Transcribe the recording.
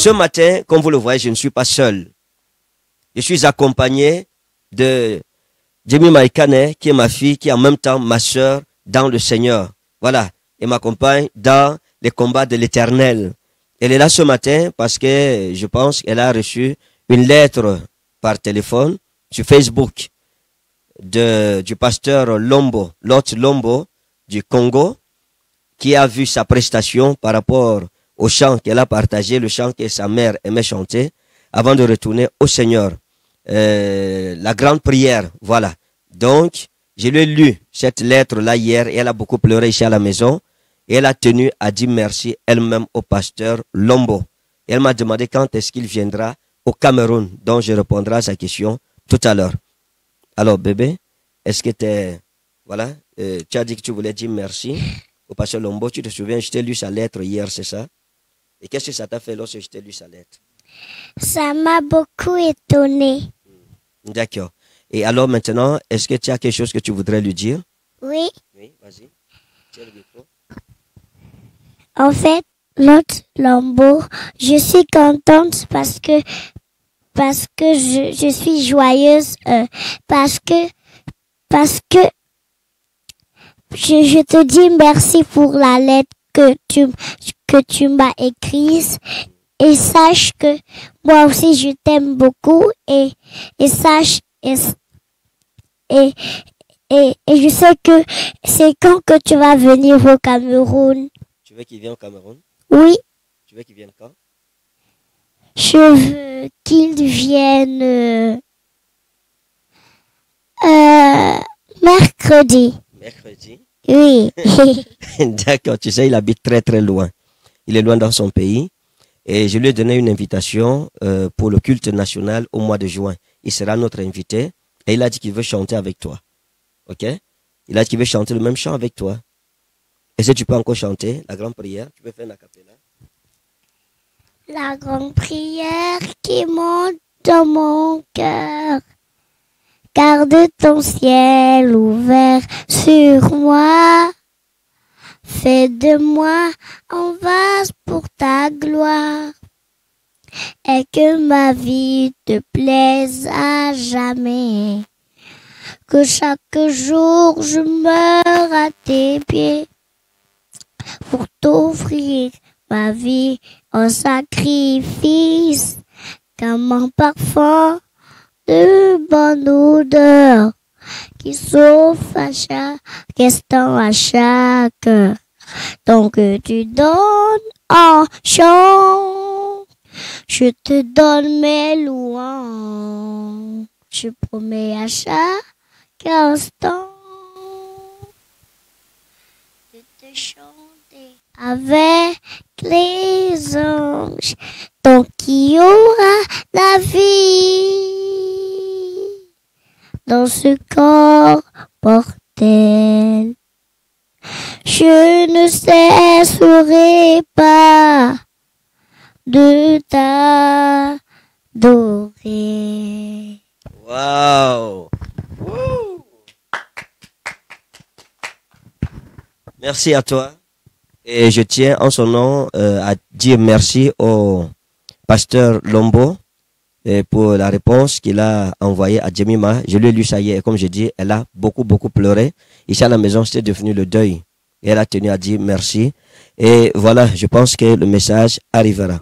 Ce matin, comme vous le voyez, je ne suis pas seul. Je suis accompagné de Jamie Maïkane, qui est ma fille, qui est en même temps ma sœur dans le Seigneur. Voilà. Et m'accompagne dans les combats de l'éternel. Elle est là ce matin parce que je pense qu'elle a reçu une lettre par téléphone sur Facebook de, du pasteur Lombo, Lot Lombo du Congo, qui a vu sa prestation par rapport au chant qu'elle a partagé, le chant que sa mère aimait chanter, avant de retourner au Seigneur. Euh, la grande prière, voilà. Donc, je lui ai lu cette lettre-là hier et elle a beaucoup pleuré ici à la maison. Et elle a tenu à dire merci elle-même au pasteur Lombo. elle m'a demandé quand est-ce qu'il viendra au Cameroun, donc je répondrai à sa question tout à l'heure. Alors, bébé, est-ce que tu voilà, euh, tu as dit que tu voulais dire merci au pasteur Lombo. Tu te souviens, je t'ai lu sa lettre hier, c'est ça? Et qu'est-ce que ça t'a fait lorsque je t'ai lu sa lettre? Ça m'a beaucoup étonné. D'accord. Et alors maintenant, est-ce que tu as quelque chose que tu voudrais lui dire? Oui. Oui, vas-y. Tiens le micro. En fait, l'autre Lambeau, je suis contente parce que parce que je, je suis joyeuse euh, parce que parce que je, je te dis merci pour la lettre que tu que tu m'as écrite et sache que moi aussi je t'aime beaucoup et et sache et, et et, et je sais que c'est quand que tu vas venir au Cameroun. Tu veux qu'il vienne au Cameroun? Oui, Tu veux qu'il vienne quand? Je veux qu'il vienne euh, euh, mercredi. Mercredi? Oui. D'accord, tu sais, il habite très très loin. Il est loin dans son pays. Et je lui ai donné une invitation euh, pour le culte national au mois de juin. Il sera notre invité. Et il a dit qu'il veut chanter avec toi. OK? Il a dit qu'il veut chanter le même chant avec toi. Est-ce que tu peux encore chanter la grande prière? Tu peux faire la capella La grande prière qui monte dans mon cœur. Garde ton ciel ouvert sur moi. Fais de moi un vase pour ta gloire. Et que ma vie te plaise à jamais. Que chaque jour je meure à tes pieds pour t'offrir ma vie en sacrifice comme un parfum de bonne odeur qui sauve à chaque instant à chaque heure. Donc tu donnes en chant, je te donne mes louanges, je promets à chaque instant de te chanter avec les anges, donc il y aura la vie dans ce corps mortel. Je ne cesserai pas de t'adorer. Wow Merci à toi. Et je tiens en son nom euh, à dire merci au pasteur Lombo euh, pour la réponse qu'il a envoyée à Jemima. Je lui ai lu ça hier et comme je dis, elle a beaucoup, beaucoup pleuré. Ici à la maison, c'était devenu le deuil. Et elle a tenu à dire merci. Et voilà, je pense que le message arrivera.